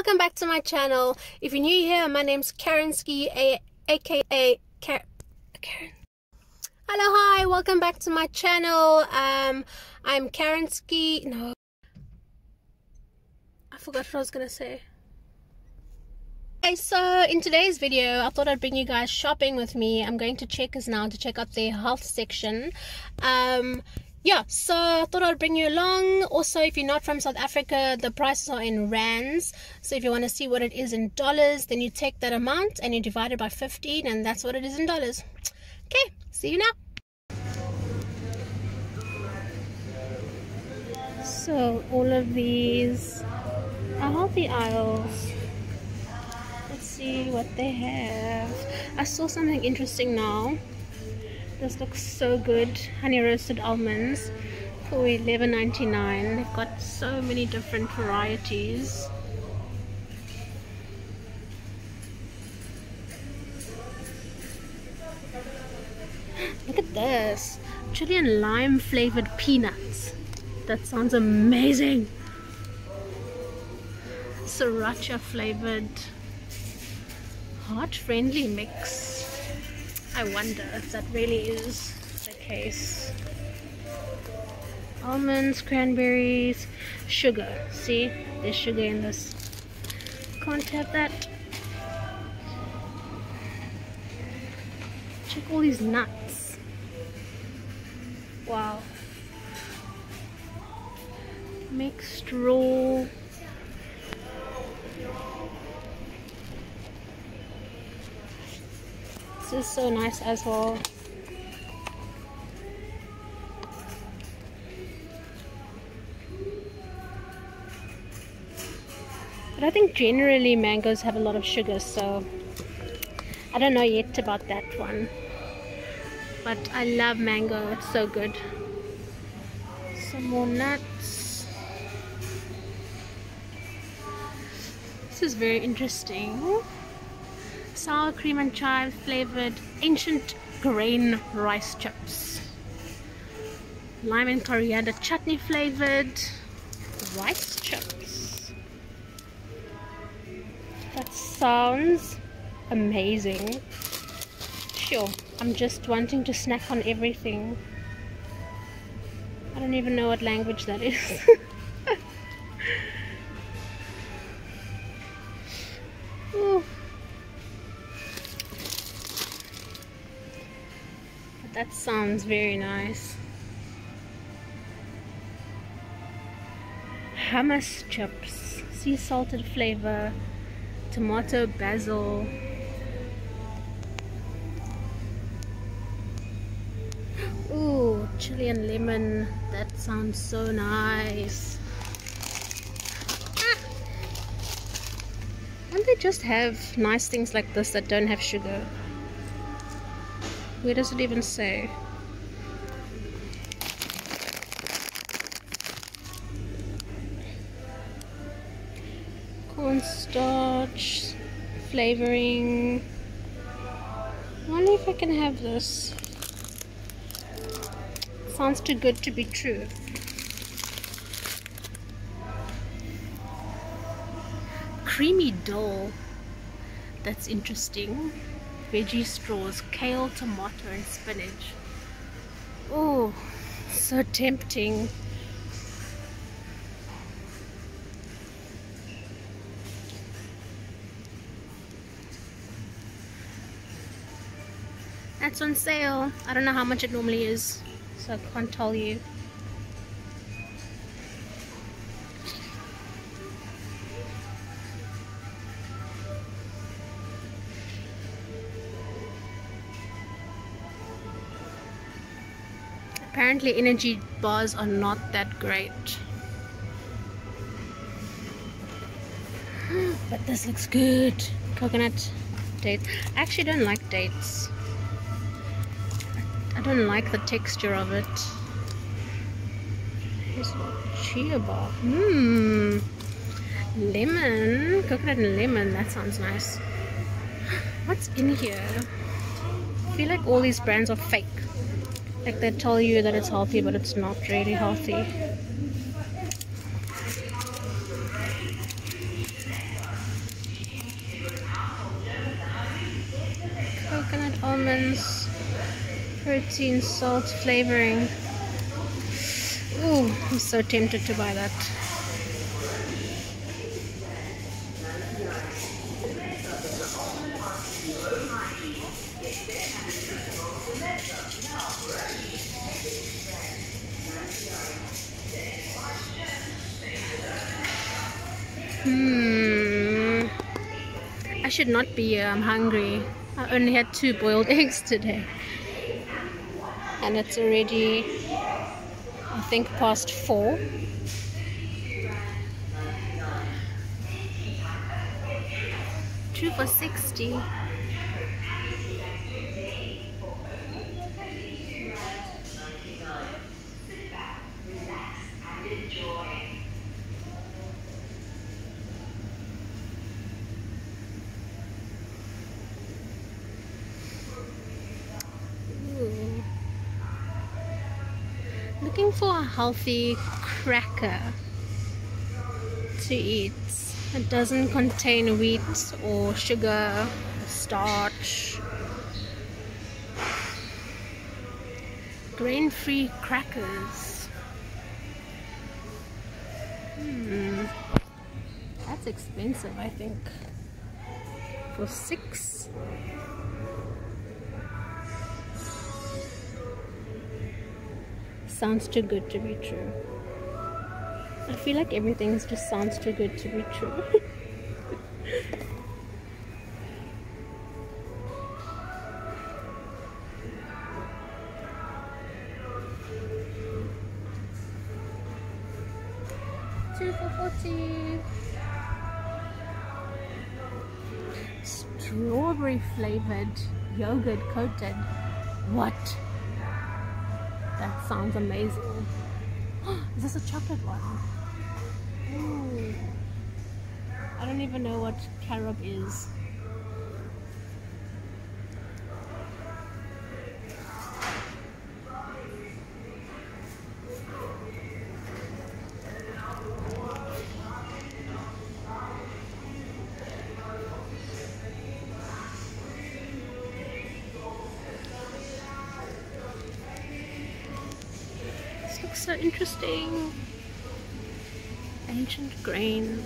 welcome back to my channel. If you're new here, my name's Carrenskii, aka Karen. Karen. Hello, hi, welcome back to my channel. Um, I'm Carrenskii. No, I forgot what I was gonna say. Okay, so in today's video, I thought I'd bring you guys shopping with me. I'm going to Checkers now to check out their health section. Um, yeah so i thought i'd bring you along. Also if you're not from south africa the prices are in rands. So if you want to see what it is in dollars then you take that amount and you divide it by 15 and that's what it is in dollars. Okay see you now. So all of these are healthy aisles. Let's see what they have. I saw something interesting now this looks so good. Honey roasted almonds for $11.99. They've got so many different varieties. Look at this. Chili and lime flavored peanuts. That sounds amazing. Sriracha flavored heart friendly mix. I wonder if that really is the case. Almonds, cranberries, sugar. See, there's sugar in this. Can't have that. Check all these nuts. Wow. Mixed raw This is so nice as well. But I think generally mangoes have a lot of sugar, so I don't know yet about that one. But I love mango, it's so good. Some more nuts. This is very interesting sour cream and chive flavored ancient grain rice chips. Lime and coriander chutney flavored rice chips. That sounds amazing. Sure I'm just wanting to snack on everything. I don't even know what language that is That sounds very nice. Hummus chips, sea salted flavor, tomato, basil. Ooh, chili and lemon. That sounds so nice. Ah. Don't they just have nice things like this that don't have sugar? Where does it even say? Cornstarch, flavoring. I wonder if I can have this. Sounds too good to be true. Creamy dough. That's interesting veggie straws, kale, tomato and spinach. Oh, so tempting. That's on sale. I don't know how much it normally is, so I can't tell you. Apparently energy bars are not that great. But this looks good. Coconut dates. I actually don't like dates. I don't like the texture of it. Here's chia bar. Hmm. Lemon. Coconut and lemon. That sounds nice. What's in here? I feel like all these brands are fake like they tell you that it's healthy, but it's not really healthy. Coconut almonds, protein, salt, flavoring. Ooh, I'm so tempted to buy that. Should not be here. I'm hungry. I only had two boiled eggs today. And it's already, I think, past four. Two for 60. Looking for a healthy cracker to eat. It doesn't contain wheat or sugar, or starch. Grain-free crackers. Hmm. That's expensive, I think. For six. Sounds too good to be true. I feel like everything just sounds too good to be true. Two for 40. Strawberry flavored yogurt coated. What? Sounds amazing. Is this a chocolate one? Ooh. I don't even know what carob is. So interesting. Ancient grains.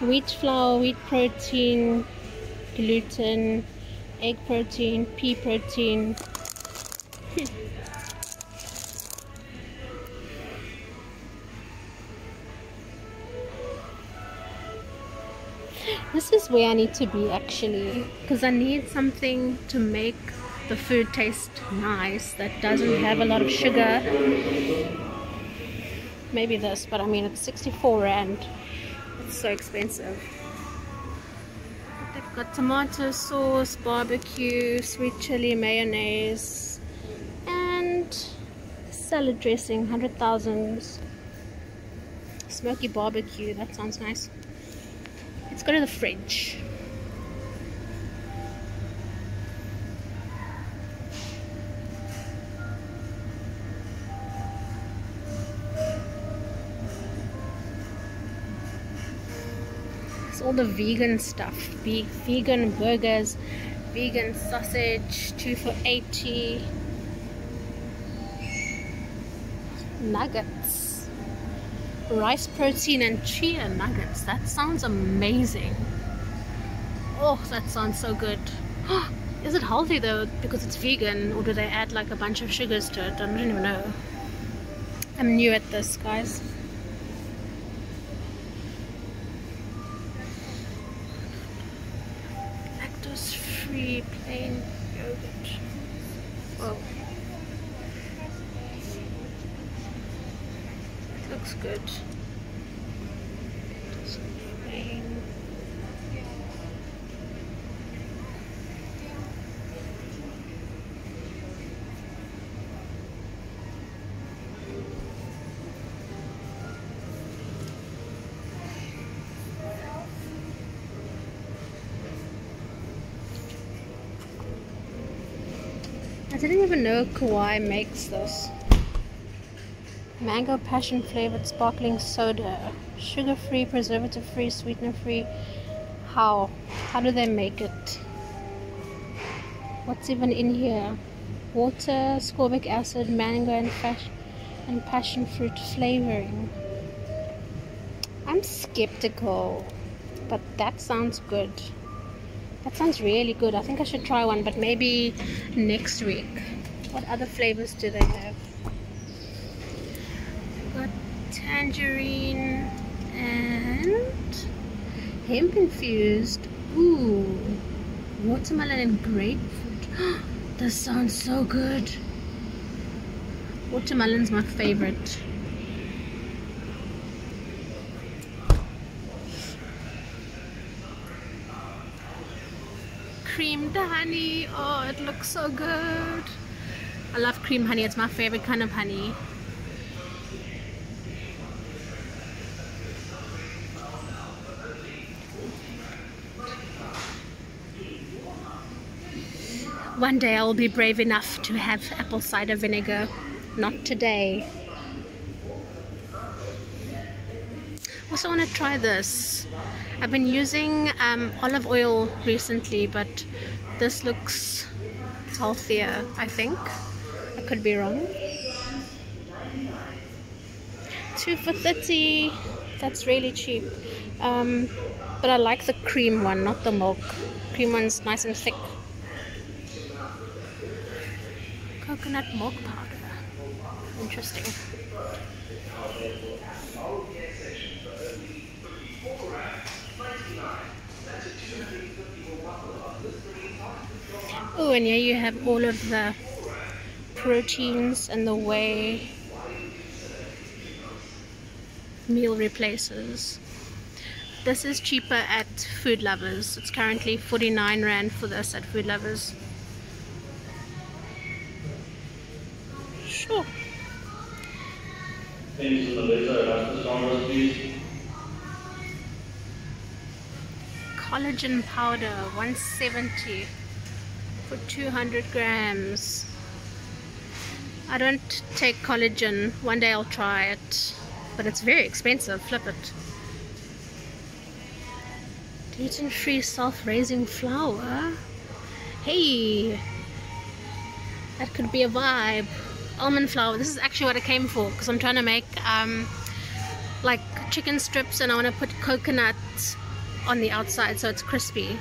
Wheat flour, wheat protein, gluten, egg protein, pea protein. Where I need to be actually. Because I need something to make the food taste nice that doesn't have a lot of sugar. Maybe this but I mean it's 64 rand. It's so expensive. They've got tomato sauce barbecue sweet chili mayonnaise and salad dressing 100,000 smoky barbecue that sounds nice Let's go to the fridge. It's all the vegan stuff. Ve vegan burgers, vegan sausage, two for 80. Nuggets rice protein and chia nuggets. That sounds amazing. Oh that sounds so good. Is it healthy though because it's vegan or do they add like a bunch of sugars to it? I don't even know. I'm new at this guys. Lactose free plain yogurt. Whoa looks good. I didn't even know Kauai makes this. Mango passion flavored sparkling soda. Sugar free, preservative free, sweetener free. How? How do they make it? What's even in here? Water, ascorbic acid, mango and, and passion fruit flavoring. I'm skeptical, but that sounds good. That sounds really good. I think I should try one, but maybe next week. What other flavors do they have? Tangerine and hemp infused. Ooh, watermelon and grapefruit. this sounds so good. Watermelon's my favorite. creamed honey. Oh, it looks so good. I love cream honey. It's my favorite kind of honey. One day I will be brave enough to have apple cider vinegar. Not today. Also want to try this. I've been using um, olive oil recently, but this looks healthier, I think. I could be wrong. Two for 30. That's really cheap. Um, but I like the cream one, not the milk. Cream one's nice and thick. Coconut milk powder. Interesting. Oh, and here you have all of the proteins and the whey meal replaces. This is cheaper at Food Lovers. It's currently 49 Rand for this at Food Lovers. Sure. Collagen powder, 170 for 200 grams. I don't take collagen. One day I'll try it. But it's very expensive. Flip it. Gluten-free self-raising flour. Hey! That could be a vibe. Almond flour. This is actually what I came for. Because I'm trying to make um, like chicken strips and I want to put coconut on the outside so it's crispy.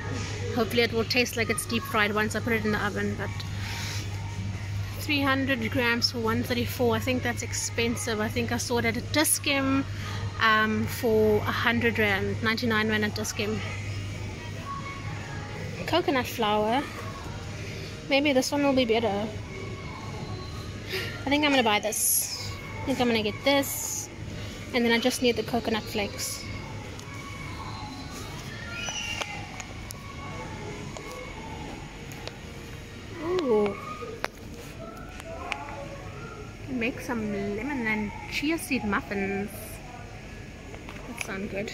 Hopefully it will taste like it's deep fried once I put it in the oven but 300 grams for 134 I think that's expensive. I think I saw it at a Dis-Chem um, for 100 rand 99 rand at Dis-Chem coconut flour. Maybe this one will be better I think I'm gonna buy this I think I'm gonna get this and then I just need the coconut flakes Ooh. make some lemon and chia seed muffins. That sounds good.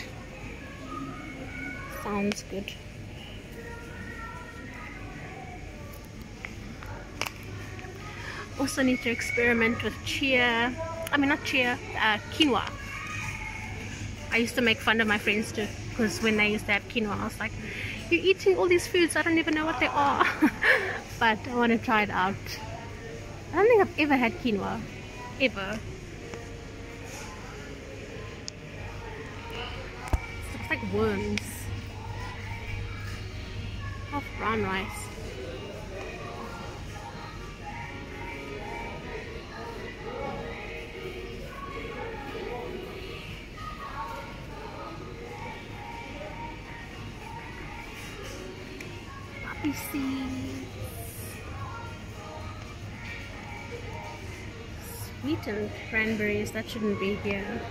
Sounds good. Also need to experiment with chia. I mean not chia, uh, quinoa. I used to make fun of my friends too because when they used to have quinoa I was like you're eating all these foods I don't even know what they are but I want to try it out I don't think I've ever had quinoa ever. it looks like worms. Half brown rice. Sweetened cranberries. That shouldn't be here.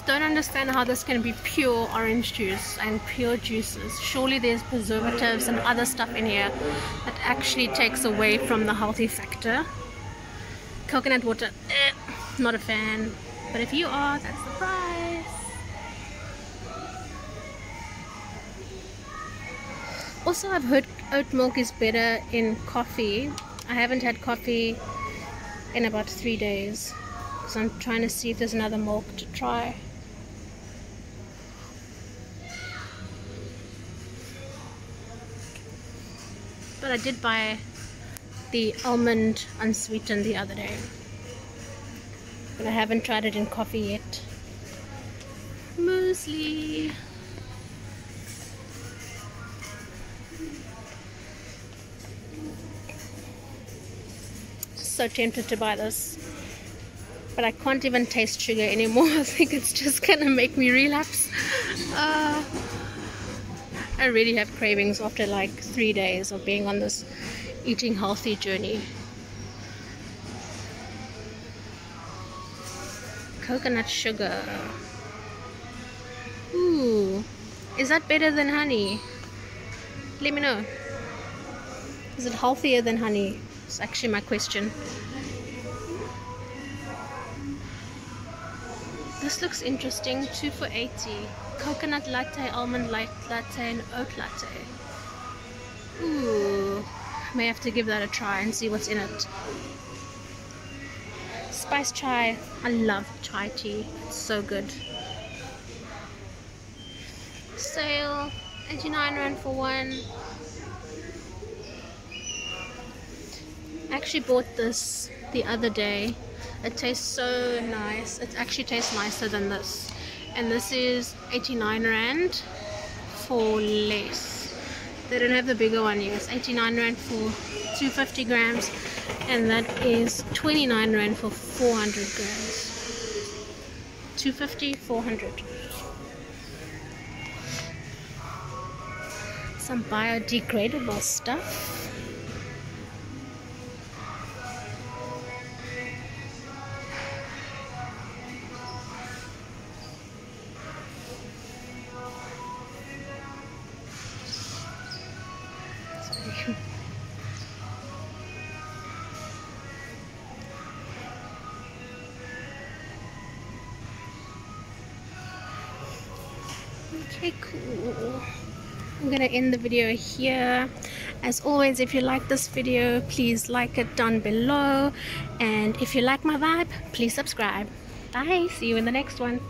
Just don't understand how this can be pure orange juice and pure juices. Surely there's preservatives and other stuff in here that actually takes away from the healthy factor. Coconut water, eh, not a fan. But if you are, that's the price. Also, I've heard oat milk is better in coffee. I haven't had coffee in about three days because I'm trying to see if there's another milk to try. But I did buy the almond unsweetened the other day. But I haven't tried it in coffee yet. Muesli. So tempted to buy this. But I can't even taste sugar anymore. I think it's just gonna make me relapse. Uh, I really have cravings after like three days of being on this eating healthy journey. Coconut sugar. Ooh, is that better than honey? Let me know. Is it healthier than honey? It's actually my question. This looks interesting. Two for 80. Coconut latte, almond light latte, and oat latte. Ooh. May have to give that a try and see what's in it. Spice chai. I love chai tea. It's so good. Sale. 89 rand for one. I actually bought this the other day. It tastes so nice. It actually tastes nicer than this. And this is 89 rand for less. They don't have the bigger one. It's 89 rand for 250 grams. And that is 29 rand for 400 grams. 250, 400. Some biodegradable stuff. Okay cool. I'm gonna end the video here. As always if you like this video please like it down below. And if you like my vibe please subscribe. Bye. See you in the next one